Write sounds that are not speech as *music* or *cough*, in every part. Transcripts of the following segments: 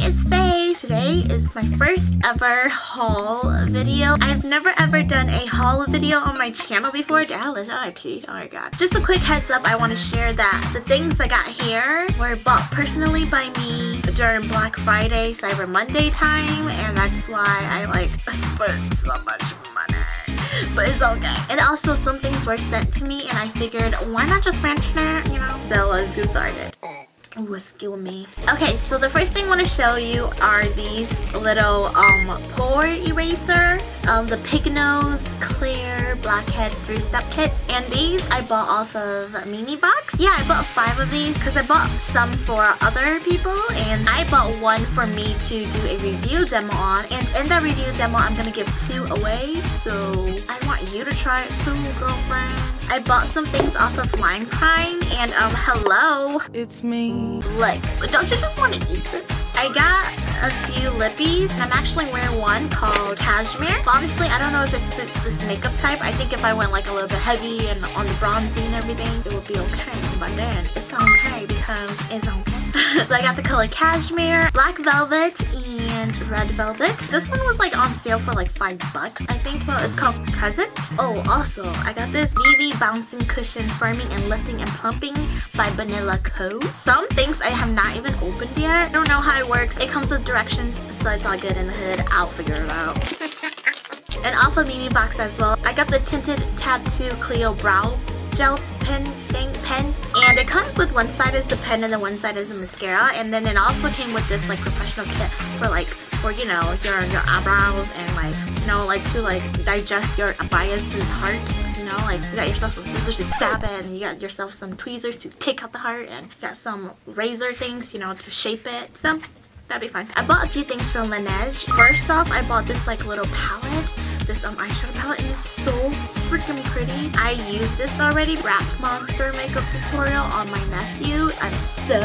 it's Faye. Today is my first ever haul video. I've never ever done a haul video on my channel before. Dallas, oh, oh my god. Just a quick heads up, I want to share that the things I got here were bought personally by me during Black Friday, Cyber Monday time, and that's why I like *laughs* spent so much money but it's okay. And also some things were sent to me and I figured why not just mention it, you know? So let's get started. Oh, What's with me? Okay, so the first thing I want to show you are these little um pore eraser, um the pig nose, clear, blackhead three-step kits, and these I bought off of Memebox. Yeah, I bought five of these because I bought some for other people, and I bought one for me to do a review demo on. And in that review demo, I'm gonna give two away. So I want you to try it too, girlfriend. I bought some things off of Lime Crime, and um hello. It's me. Like, don't you just want to eat this? I got a few lippies I'm actually wearing one called Cashmere. Honestly, I don't know if it suits this makeup type. I think if I went like a little bit heavy and on the bronzy and everything, it would be okay. But then it's okay because it's okay. *laughs* so I got the color Cashmere, Black Velvet, and Red Velvet. This one was like on sale for like five bucks, I think. Well, it's called Present. Oh, also, I got this VV Bouncing Cushion Firming and Lifting and Plumping by Banila Co. Some things I have not even opened yet. I don't know how it works. It comes with directions, so it's all good in the hood. I'll figure it out. *laughs* and off of Memebox as well, I got the Tinted Tattoo Clio Brow Gel pen. It comes with one side is the pen and the one side is the mascara. And then it also came with this like professional kit for like, for you know, your, your eyebrows and like, you know, like to like digest your bias's heart you know like you got yourself some scissors to stab it and you got yourself some tweezers to take out the heart and you got some razor things you know to shape it. So that'd be fun. I bought a few things from laneige. First off i bought this like little palette this um eyeshadow palette and it's so freaking pretty. I used this already rap monster makeup tutorial on my nephew. I'm so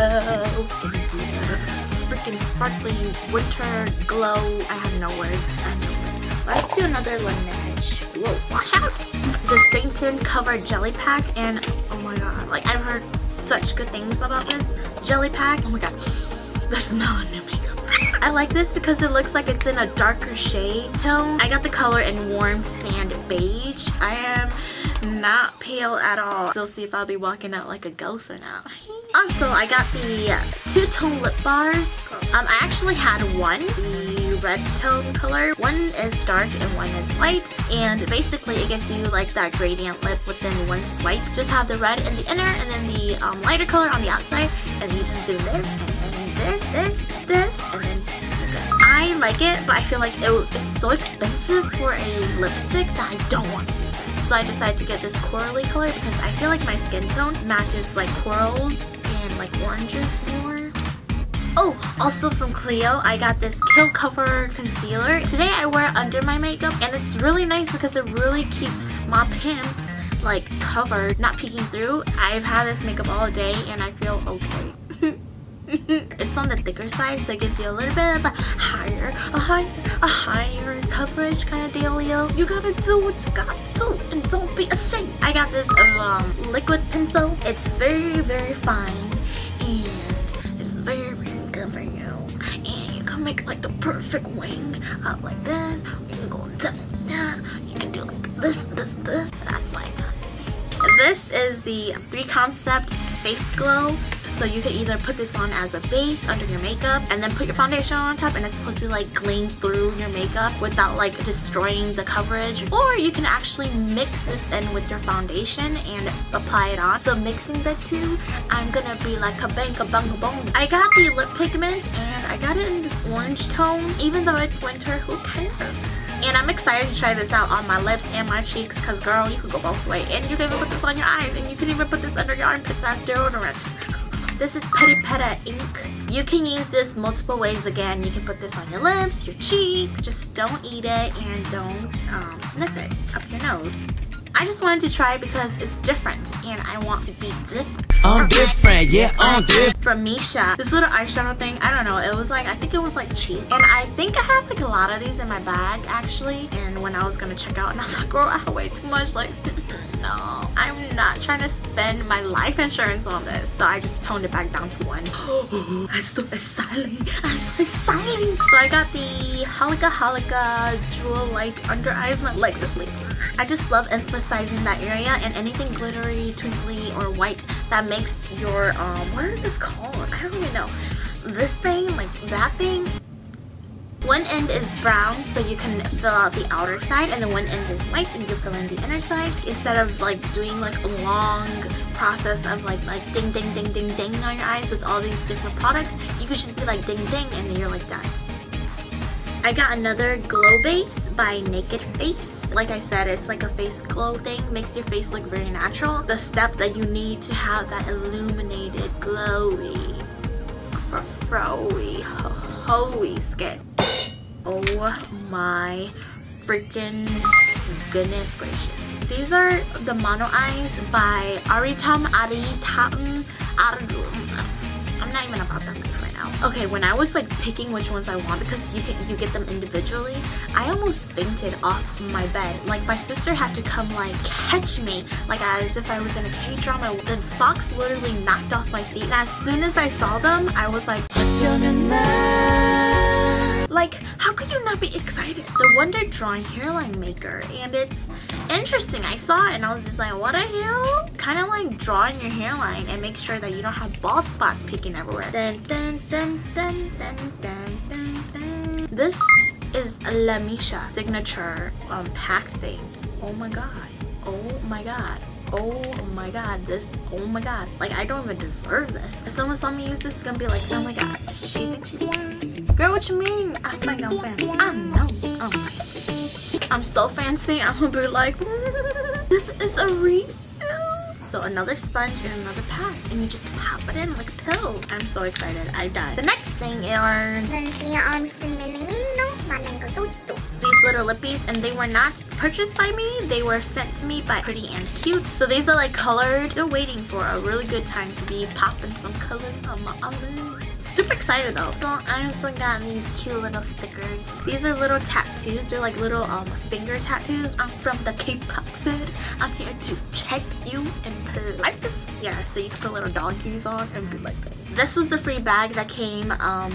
freaking sparkly winter glow. I have no words. I let's do another laneige whoa watch out. The Satin covered jelly pack and oh my god like I've heard such good things about this jelly pack. Oh my god. The smell of new makeup I like this because it looks like it's in a darker shade tone. I got the color in warm sand beige. I am not pale at all. Still see if I'll be walking out like a ghost or not. Also I got the two-tone lip bars. Um, I actually had one the red tone color. One is dark and one is light and basically it gives you like that gradient lip within one swipe. Just have the red in the inner and then the um, lighter color on the outside. And you just do this and then this, this, I like it but I feel like it, it's so expensive for a lipstick that I don't want. So I decided to get this corally color because I feel like my skin tone matches like corals and like oranges more. Oh, also from Clio, I got this Kill Cover Concealer. Today I wear it under my makeup and it's really nice because it really keeps my pimps like covered, not peeking through. I've had this makeup all day and I feel okay. *laughs* *laughs* it's on the thicker side so it gives you a little bit of a higher a higher a higher coverage kind of dealio you gotta do what you gotta do and don't be ashamed i got this um liquid pencil it's very very fine and it's very very good for you. And you can make like the perfect wing up like this. You can go down, down. You can do like this, this, this. That's like this is the 3 Concept Face Glow so you can either put this on as a base under your makeup and then put your foundation on top and it's supposed to like gleam through your makeup without like destroying the coverage. Or you can actually mix this in with your foundation and apply it on. So mixing the two, I'm gonna be like a bang a bang a bong. I got the lip pigment and I got it in this orange tone. Even though it's winter, who cares? And I'm excited to try this out on my lips and my cheeks because girl, you could go both ways. And you can even put this on your eyes and you can even put this under your armpits as deodorant. This is PeriPera ink. You can use this multiple ways again. You can put this on your lips, your cheeks. Just don't eat it and don't um, sniff it up your nose. I just wanted to try it because it's different and I want to be different. I'm different, yeah, I'm different. From Missha, this little eyeshadow thing, I don't know, it was like, I think it was like cheap. And I think I have like a lot of these in my bag actually. And when I was gonna check out and I was like, girl, I have way too much, like, *laughs* no. Not trying to spend my life insurance on this. So I just toned it back down to one. *gasps* I'm so excited. I'm so excited. So I got the Holika Holika Jewel Light Under Eyes. My legs asleep. I just love emphasizing that area and anything glittery, twinkly, or white that makes your, um, what is this called? I don't even know. This thing, like that thing, one end is brown so you can fill out the outer side and then one end is white and you fill in the inner side instead of like doing like a long process of like like ding ding ding ding ding on your eyes with all these different products you could just be like ding ding and then you're like done. I got another glow base by Naked Face like I said, it's like a face glow thing. Makes your face look very natural. The step that you need to have that illuminated, glowy, frowy, hoey skin. Oh my freaking goodness gracious. These are the Mono Eyes by Aritaum Aritaum I'm not even about that right now. Okay, when I was like picking which ones I want because you can you get them individually, I almost fainted off my bed. Like my sister had to come like catch me like as if I was in a K-drama. The socks literally knocked off my feet and as soon as I saw them, I was like like, how could you not be excited? The Wonder Drawing Hairline Maker, and it's interesting. I saw it and I was just like, what the hell? Kind of like drawing your hairline and make sure that you don't have bald spots peeking everywhere. Dun, dun, dun, dun, dun, dun, dun, dun. This is La Missha signature um, pack thing. Oh my god. Oh my god oh my god this oh my god like i don't even deserve this if someone saw me use this it's gonna be like oh my god she thinks she's girl what you mean? I think i'm fancy. I know. Oh I'm fancy i'm so fancy i'm gonna be like *laughs* this is a refill. So another sponge and another pack and you just pop it in like a pill. I'm so excited i died. The next thing are these little lippies and they were not purchased by me. They were sent to me by pretty and cute. So these are like colored. Still waiting for a really good time to be popping some colors on my eyelids super excited though. So i also got these cute little stickers. These are little tattoos. They're like little um finger tattoos. I'm from the k-pop hood. I'm here to check you and purr I just yeah so you can put little donkeys on and be like this was the free bag that came um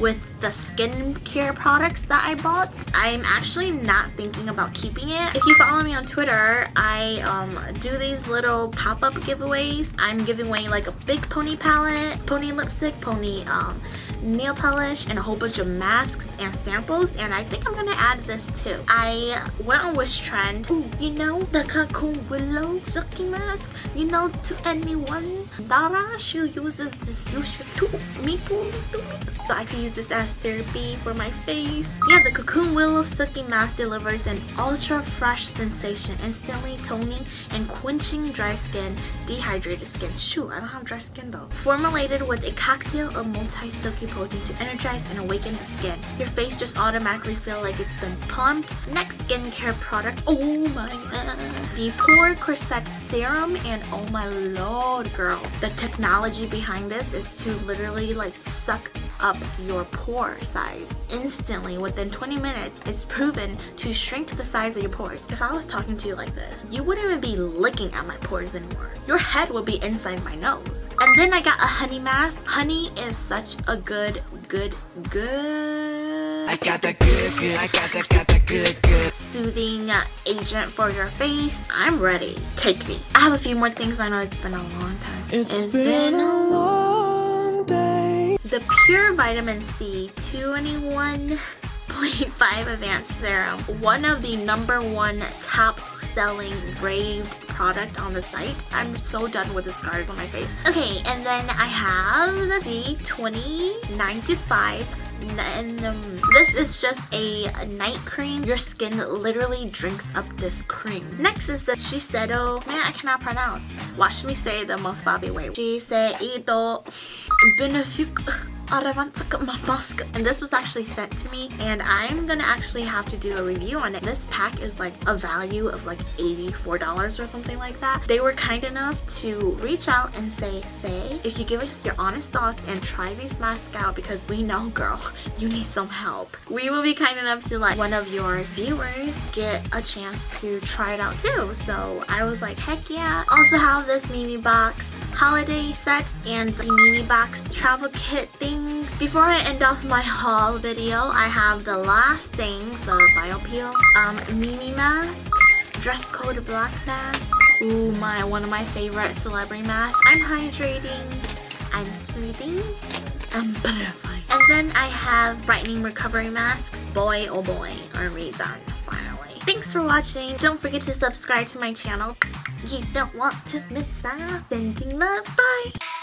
with the skincare products that I bought. I'm actually not thinking about keeping it. If you follow me on Twitter, I um, do these little pop-up giveaways. I'm giving away like a big pony palette, pony lipstick, pony um, nail polish and a whole bunch of masks and samples and I think I'm gonna add this too. I went on Wishtrend. Ooh, you know the Cocoon Willow Silky Mask? You know to anyone, Dara, she uses this lotion too. Me too, me too, me too. So I can use this as therapy for my face. Yeah, the Cocoon Willow Silky Mask delivers an ultra fresh sensation, instantly toning and quenching dry skin, dehydrated skin. Shoot, I don't have dry skin though. Formulated with a cocktail of multi-silky protein to energize and awaken the skin. Your face just automatically feel like it's been pumped. Next skincare product, oh my god. The Pore Corset Serum and oh my lord girl. The technology behind this is to literally like suck up your pore size instantly within 20 minutes it's proven to shrink the size of your pores if i was talking to you like this you wouldn't even be looking at my pores anymore your head would be inside my nose and then i got a honey mask honey is such a good good good I got that good, good. I got that, got that good, good. Soothing agent for your face. I'm ready. Take me. I have a few more things. I know it's been a long time. it's, it's been, been a long. The Pure Vitamin C 21.5 Advanced Serum. One of the number one top selling raved product on the site. I'm so done with the scars on my face. Okay, and then I have the 2095 and um, this is just a night cream. Your skin literally drinks up this cream. Next is the Shiseido. Man, I cannot pronounce. Watch me say the most Bobby way. Shiseido Benefique my mask. And this was actually sent to me and I'm gonna actually have to do a review on it. This pack is like a value of like $84 or something like that. They were kind enough to reach out and say, Faye, if you give us your honest thoughts and try these masks out because we know girl, you need some help. We will be kind enough to let one of your viewers get a chance to try it out too. So I was like, heck yeah. Also have this Memebox holiday set and the mini box travel kit things. Before I end off my haul video, I have the last things, the BioPeel um, Meme mask, dress code black mask, ooh my, one of my favorite celebrity masks. I'm hydrating, I'm smoothing, I'm butterflying. And then I have brightening recovery masks. Boy oh boy, are done finally. Thanks for watching. Don't forget to subscribe to my channel. You don't want to miss out. Sending love. Bye.